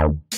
you